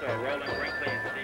Directors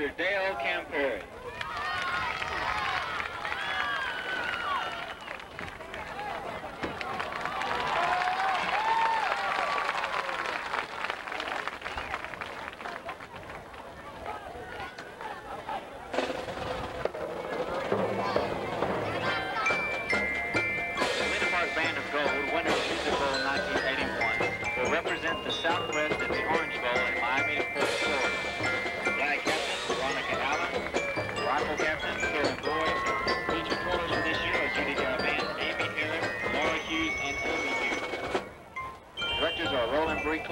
Mr. Dale Camperi.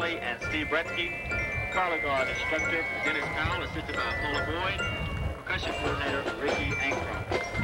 Brinkley and Steve Bretzke. Color guard instructor Dennis Powell, assisted by Paula Boyd. Percussion coordinator Ricky Ankrum.